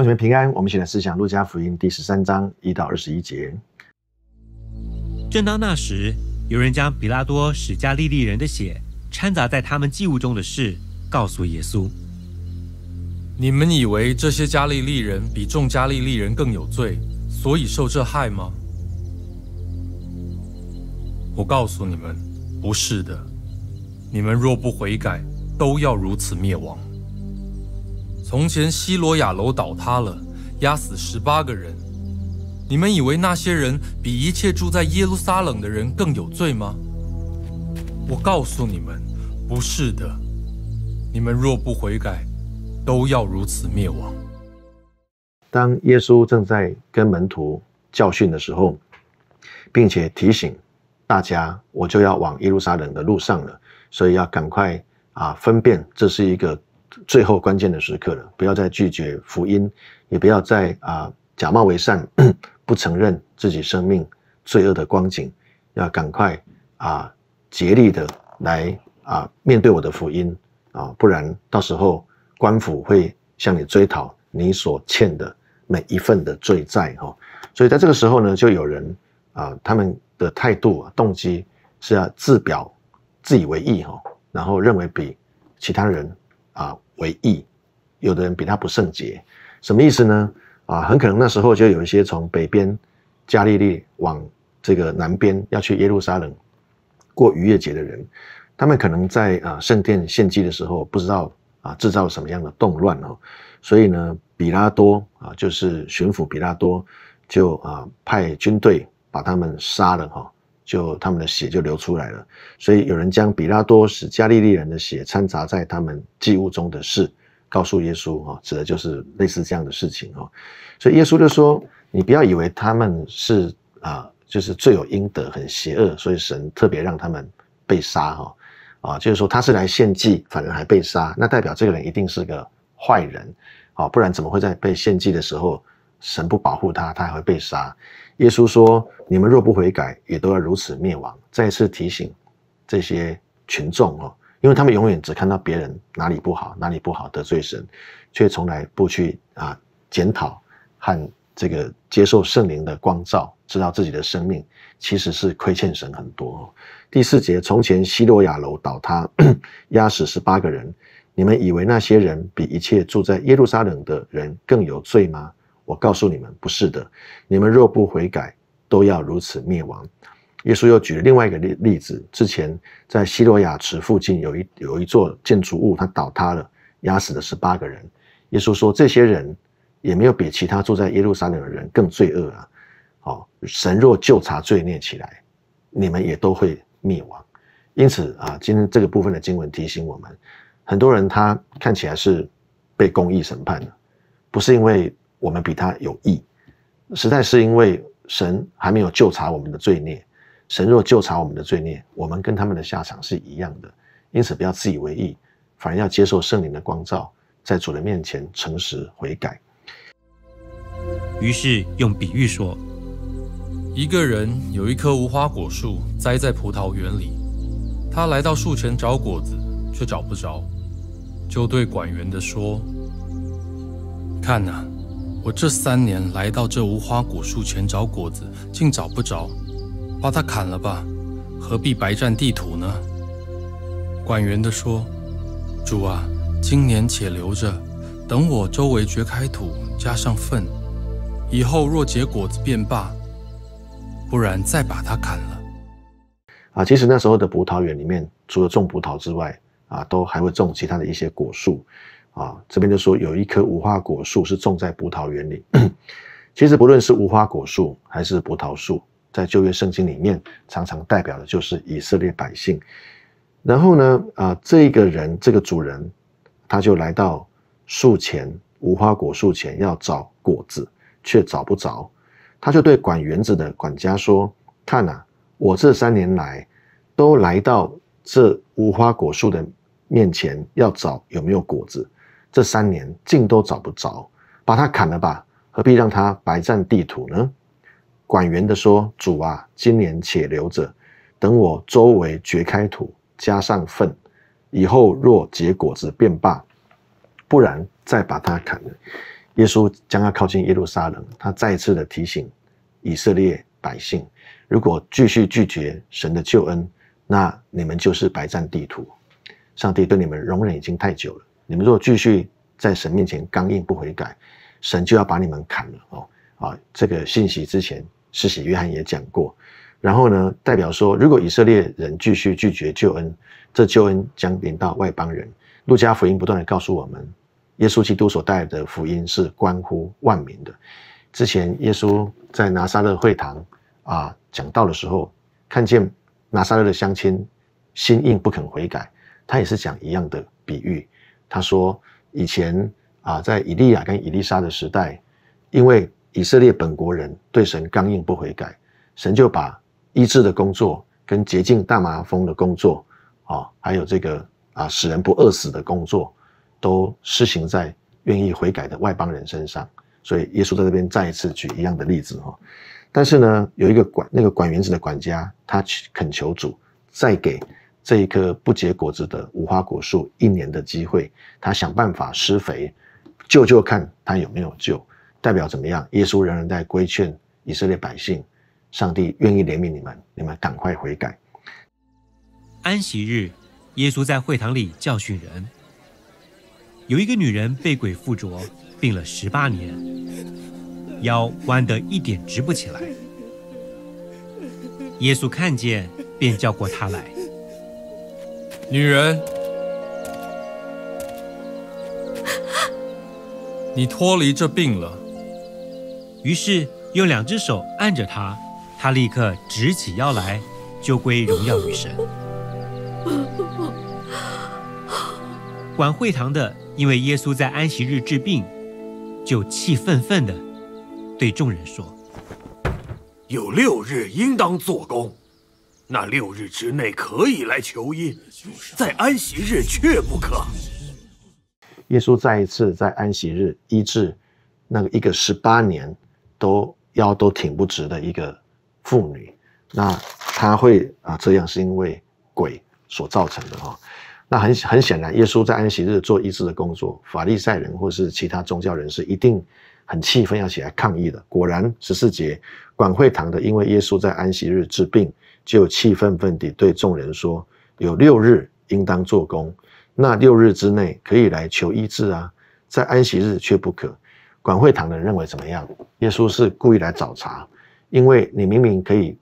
弟兄姐妹平安，我们一起来思想路加福音第十三章一到二十一节。正当那时，有人将比拉多使加利利人的血掺杂在他们祭物中的事告诉耶稣。你们以为这些加利利人比众加利利人更有罪，所以受这害吗？我告诉你们，不是的。你们若不悔改，都要如此灭亡。从前西罗亚楼倒塌了，压死十八个人。你们以为那些人比一切住在耶路撒冷的人更有罪吗？我告诉你们，不是的。你们若不悔改，都要如此灭亡。当耶稣正在跟门徒教训的时候，并且提醒大家，我就要往耶路撒冷的路上了，所以要赶快啊分辨，这是一个最后关键的时刻了，不要再拒绝福音，也不要再啊假冒为善。不承认自己生命罪恶的光景，要赶快啊竭力的来啊面对我的福音啊，不然到时候官府会向你追讨你所欠的每一份的罪债哈。所以在这个时候呢，就有人啊他们的态度啊动机是要自表自以为义哈，然后认为比其他人啊为义，有的人比他不圣洁，什么意思呢？啊，很可能那时候就有一些从北边加利利往这个南边要去耶路撒冷过逾越节的人，他们可能在啊圣殿献祭的时候，不知道啊制造什么样的动乱哦，所以呢，比拉多啊就是巡抚比拉多就啊派军队把他们杀了哈，就他们的血就流出来了，所以有人将比拉多使加利利人的血掺杂在他们祭物中的事。告诉耶稣哈，指的就是类似这样的事情哈，所以耶稣就说：“你不要以为他们是啊，就是罪有应得，很邪恶，所以神特别让他们被杀哈啊，就是说他是来献祭，反而还被杀，那代表这个人一定是个坏人啊，不然怎么会在被献祭的时候，神不保护他，他还会被杀？耶稣说：你们若不悔改，也都要如此灭亡。再次提醒这些群众哦。”因为他们永远只看到别人哪里不好，哪里不好得罪神，却从来不去啊检讨和这个接受圣灵的光照，知道自己的生命其实是亏欠神很多。第四节，从前希罗亚楼倒塌，压死十八个人，你们以为那些人比一切住在耶路撒冷的人更有罪吗？我告诉你们，不是的。你们若不悔改，都要如此灭亡。耶稣又举了另外一个例例子，之前在希罗亚池附近有一有一座建筑物，它倒塌了，压死了十八个人。耶稣说，这些人也没有比其他住在耶路撒冷的人更罪恶啊！哦，神若就查罪孽起来，你们也都会灭亡。因此啊，今天这个部分的经文提醒我们，很多人他看起来是被公义审判的，不是因为我们比他有义，实在是因为神还没有就查我们的罪孽。神若就查我们的罪孽，我们跟他们的下场是一样的。因此，不要自以为意，反而要接受圣灵的光照，在主的面前诚实悔改。于是用比喻说：一个人有一棵无花果树栽在葡萄园里，他来到树前找果子，却找不着，就对管园的说：“看呐，我这三年来到这无花果树前找果子，竟找不着。”把它砍了吧，何必白占地土呢？管园的说：“主啊，今年且留着，等我周围掘开土，加上粪，以后若结果子便罢，不然再把它砍了。”啊，其实那时候的葡萄园里面，除了种葡萄之外，啊，都还会种其他的一些果树。啊，这边就说有一棵无花果树是种在葡萄园里。其实不论是无花果树还是葡萄树。在旧约圣经里面，常常代表的就是以色列百姓。然后呢，啊，这个人，这个主人，他就来到树前，无花果树前要找果子，却找不着。他就对管园子的管家说：“看呐，我这三年来都来到这无花果树的面前，要找有没有果子，这三年竟都找不着，把它砍了吧，何必让它白占地土呢？”管园的说：“主啊，今年且留着，等我周围掘开土，加上粪，以后若结果子便罢，不然再把它砍了。”耶稣将要靠近耶路撒冷，他再一次的提醒以色列百姓：如果继续拒绝神的救恩，那你们就是白占地图。上帝对你们容忍已经太久了，你们如果继续在神面前刚硬不悔改，神就要把你们砍了哦。啊，这个信息之前施洗约翰也讲过。然后呢，代表说，如果以色列人继续拒绝救恩，这救恩将临到外邦人。路加福音不断的告诉我们，耶稣基督所带来的福音是关乎万民的。之前耶稣在拿撒勒会堂啊讲道的时候，看见拿撒勒的乡亲心硬不肯悔改，他也是讲一样的比喻。他说，以前啊，在以利亚跟以利沙的时代，因为以色列本国人对神刚硬不悔改，神就把医治的工作跟洁净大麻风的工作，啊，还有这个啊使人不饿死的工作，都施行在愿意悔改的外邦人身上。所以耶稣在这边再一次举一样的例子哈。但是呢，有一个管那个管园子的管家，他恳求主再给这一棵不结果子的无花果树一年的机会，他想办法施肥，救救看他有没有救。代表怎么样？耶稣仍然在规劝以色列百姓：上帝愿意怜悯你们，你们赶快悔改。安息日，耶稣在会堂里教训人。有一个女人被鬼附着，病了十八年，腰弯得一点直不起来。耶稣看见，便叫过她来。女人。你脱离这病了。于是用两只手按着他，他立刻直起腰来，就归荣耀于神。管会堂的因为耶稣在安息日治病，就气愤愤的对众人说：“有六日应当做工，那六日之内可以来求医，在安息日却不可。”耶稣再一次在安息日医治那个一个十八年都腰都挺不直的一个妇女，那他会啊这样是因为鬼所造成的哈。那很很显然，耶稣在安息日做医治的工作，法利赛人或是其他宗教人士一定很气愤，要起来抗议的。果然十四节管会堂的，因为耶稣在安息日治病，就气愤愤地对众人说：有六日应当做工。那六日之内可以来求医治啊，在安息日却不可。管会堂的人认为怎么样？耶稣是故意来找茬，因为你明明可以，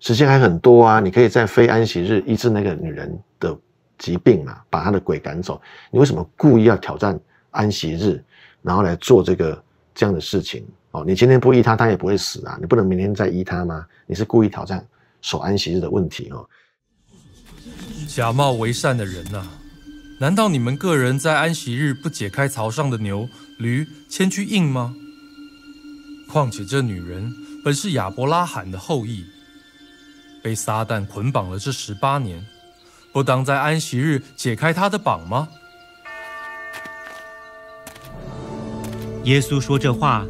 时间还很多啊，你可以在非安息日医治那个女人的疾病嘛，把她的鬼赶走。你为什么故意要挑战安息日，然后来做这个这样的事情？哦，你今天不医他，他也不会死啊，你不能明天再医他吗？你是故意挑战守安息日的问题哦。假冒为善的人呐！难道你们个人在安息日不解开槽上的牛、驴，牵去印吗？况且这女人本是亚伯拉罕的后裔，被撒旦捆绑了这十八年，不当在安息日解开她的绑吗？耶稣说这话，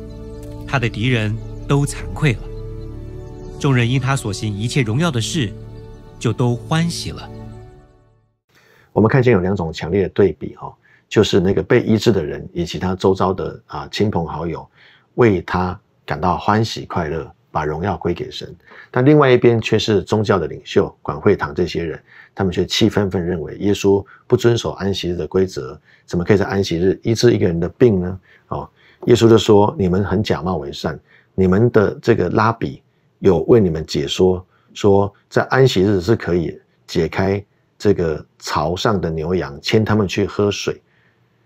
他的敌人都惭愧了。众人因他所行一切荣耀的事，就都欢喜了。我们看见有两种强烈的对比，哈，就是那个被医治的人以及他周遭的啊亲朋好友，为他感到欢喜快乐，把荣耀归给神；但另外一边却是宗教的领袖、管会堂这些人，他们却气愤愤认为耶稣不遵守安息日的规则，怎么可以在安息日医治一个人的病呢？哦，耶稣就说：你们很假冒为善，你们的这个拉比有为你们解说，说在安息日是可以解开。这个槽上的牛羊牵他们去喝水，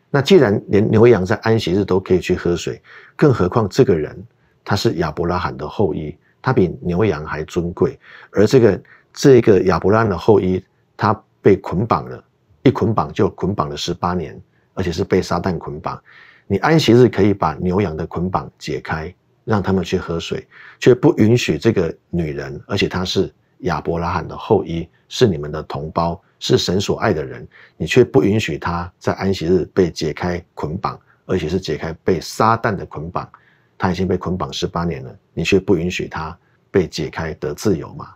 那既然连牛羊在安息日都可以去喝水，更何况这个人他是亚伯拉罕的后裔，他比牛羊还尊贵。而这个这个亚伯拉罕的后裔，他被捆绑了，一捆绑就捆绑了十八年，而且是被撒旦捆绑。你安息日可以把牛羊的捆绑解开，让他们去喝水，却不允许这个女人，而且她是亚伯拉罕的后裔，是你们的同胞。是神所爱的人，你却不允许她在安息日被解开捆绑，而且是解开被撒旦的捆绑。他已经被捆绑十八年了，你却不允许他被解开得自由嘛？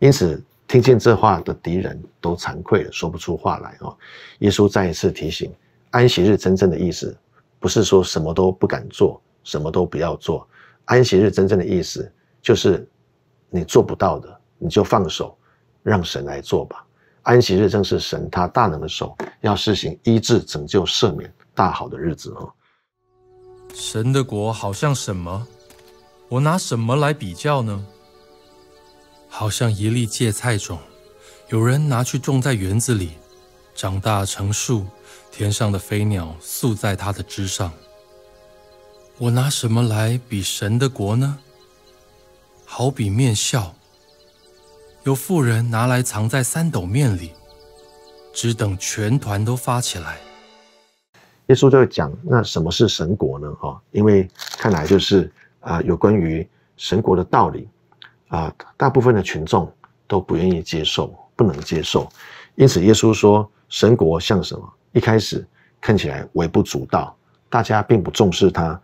因此，听见这话的敌人都惭愧了，说不出话来哦。耶稣再一次提醒，安息日真正的意思，不是说什么都不敢做，什么都不要做。安息日真正的意思就是你做不到的，你就放手，让神来做吧。安息日正是神他大能的手要施行医治、拯救、赦免大好的日子哦。神的国好像什么？我拿什么来比较呢？好像一粒芥菜种，有人拿去种在园子里，长大成树，天上的飞鸟宿在它的枝上。我拿什么来比神的国呢？好比面笑。有富人拿来藏在三斗面里，只等全团都发起来。耶稣就会讲，那什么是神国呢？哈，因为看来就是啊，有关于神国的道理啊，大部分的群众都不愿意接受，不能接受。因此，耶稣说，神国像什么？一开始看起来微不足道，大家并不重视它。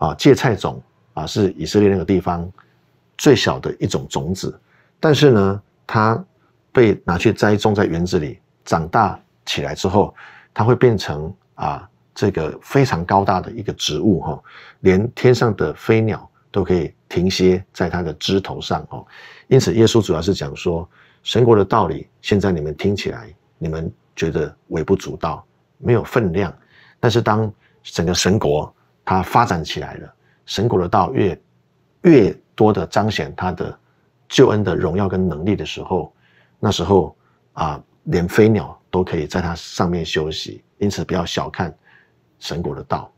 啊，芥菜种啊，是以色列那个地方最小的一种种子。但是呢，它被拿去栽种在园子里，长大起来之后，它会变成啊这个非常高大的一个植物哈，连天上的飞鸟都可以停歇在它的枝头上哦。因此，耶稣主要是讲说，神国的道理，现在你们听起来，你们觉得微不足道，没有分量。但是当整个神国它发展起来了，神国的道越越多的彰显它的。救恩的荣耀跟能力的时候，那时候啊，连飞鸟都可以在它上面休息。因此，不要小看神国的道。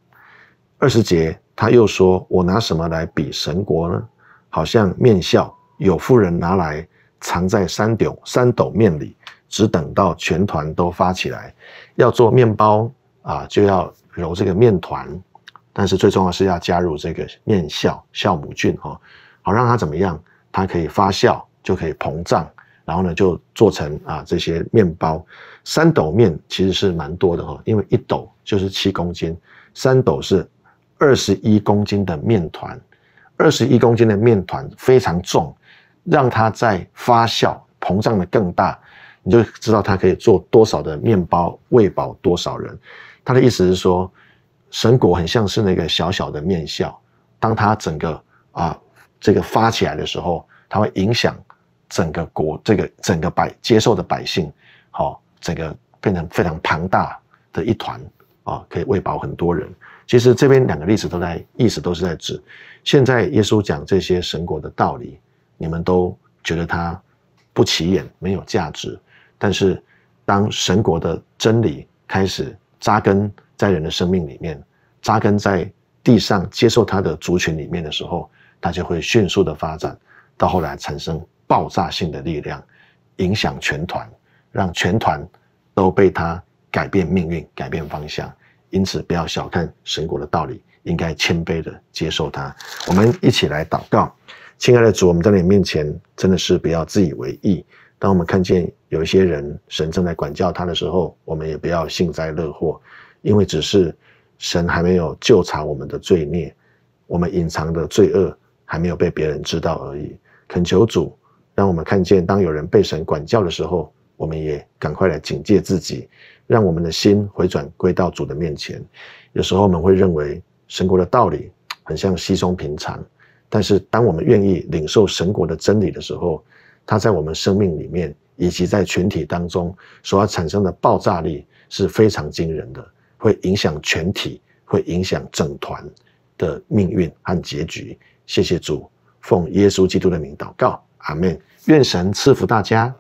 二十节他又说：“我拿什么来比神国呢？好像面笑，有妇人拿来藏在三斗三斗面里，只等到全团都发起来。要做面包啊，就要揉这个面团，但是最重要是要加入这个面酵酵母菌哈，好让它怎么样？”它可以发酵，就可以膨胀，然后呢，就做成啊这些面包。三斗面其实是蛮多的哈，因为一斗就是七公斤，三斗是二十一公斤的面团，二十一公斤的面团非常重，让它在发酵膨胀的更大，你就知道它可以做多少的面包，喂饱多少人。他的意思是说，神果很像是那个小小的面酵，当它整个啊。这个发起来的时候，它会影响整个国，这个整个百接受的百姓，好，整个变成非常庞大的一团啊，可以喂饱很多人。其实这边两个例子都在意思都是在指，现在耶稣讲这些神国的道理，你们都觉得它不起眼，没有价值。但是当神国的真理开始扎根在人的生命里面，扎根在地上接受它的族群里面的时候，它就会迅速的发展，到后来产生爆炸性的力量，影响全团，让全团都被它改变命运、改变方向。因此，不要小看神国的道理，应该谦卑的接受它。我们一起来祷告，亲爱的主，我们在你面前真的是不要自以为意。当我们看见有一些人神正在管教他的时候，我们也不要幸灾乐祸，因为只是神还没有救查我们的罪孽，我们隐藏的罪恶。还没有被别人知道而已。恳求主，让我们看见，当有人被神管教的时候，我们也赶快来警戒自己，让我们的心回转归到主的面前。有时候我们会认为神国的道理很像稀松平常，但是当我们愿意领受神国的真理的时候，它在我们生命里面以及在群体当中所要产生的爆炸力是非常惊人的，会影响全体，会影响整团的命运和结局。谢谢主，奉耶稣基督的名祷告，阿门。愿神赐福大家。